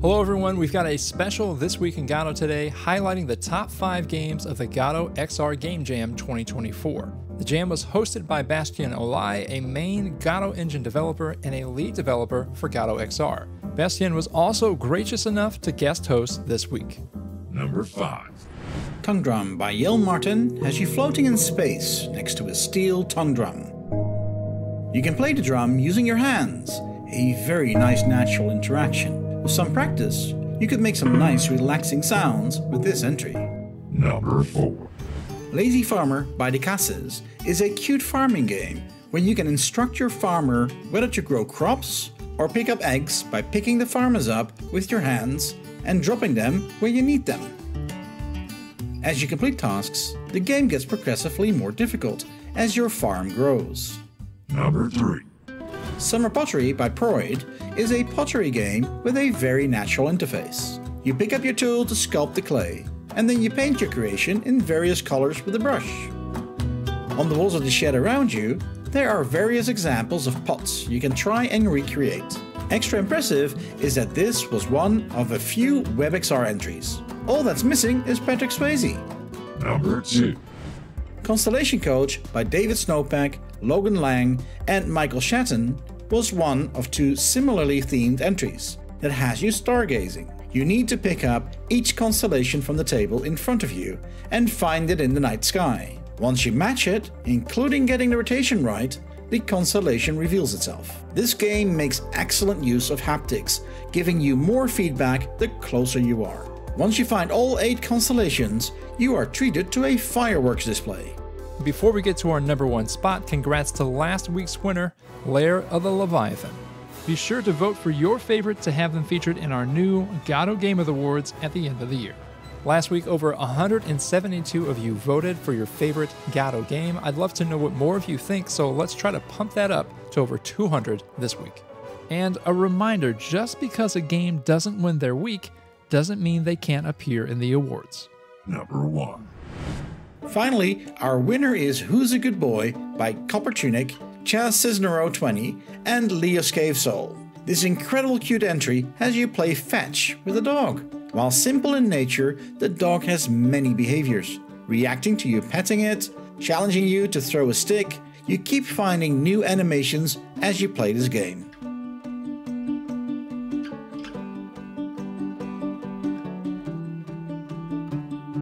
Hello everyone, we've got a special This Week in Godot today highlighting the top 5 games of the Godot XR Game Jam 2024. The jam was hosted by Bastiaan Olij, a main Godot engine developer and a lead developer for Godot XR. Bastiaan was also gracious enough to guest host this week. Number 5 Tongue Drum by Yale Martin has you floating in space next to a steel tongue drum. You can play the drum using your hands, a very nice natural interaction. With some practice, you could make some nice relaxing sounds with this entry. Number 4 Lazy Farmer by Decasses is a cute farming game where you can instruct your farmer whether to grow crops or pick up eggs by picking the farmers up with your hands and dropping them where you need them. As you complete tasks, the game gets progressively more difficult as your farm grows. Number 3 Summer Pottery by Proid is a pottery game with a very natural interface. You pick up your tool to sculpt the clay, and then you paint your creation in various colors with a brush. On the walls of the shed around you, there are various examples of pots you can try and recreate. Extra impressive is that this was one of a few WebXR entries. All that's missing is Patrick Swayze. Number 2 Constellation Coach by David Snowpack, Logan Lang, and Michael Shatton was one of two similarly themed entries that has you stargazing. You need to pick up each constellation from the table in front of you and find it in the night sky. Once you match it, including getting the rotation right, the constellation reveals itself. This game makes excellent use of haptics, giving you more feedback the closer you are. Once you find all 8 constellations, you are treated to a fireworks display. Before we get to our number one spot, congrats to last week's winner, Lair of the Leviathan. Be sure to vote for your favorite to have them featured in our new Godot Game of the Awards at the end of the year. Last week, over 172 of you voted for your favorite Godot game. I'd love to know what more of you think, so let's try to pump that up to over 200 this week. And a reminder just because a game doesn't win their week doesn't mean they can't appear in the awards. Number 1 Finally, our winner is Who's a Good Boy by Copper Tunic, Chaz Cisnero 20, and Leo Cave Soul. This incredible cute entry has you play fetch with a dog. While simple in nature, the dog has many behaviors. Reacting to you petting it, challenging you to throw a stick, you keep finding new animations as you play this game.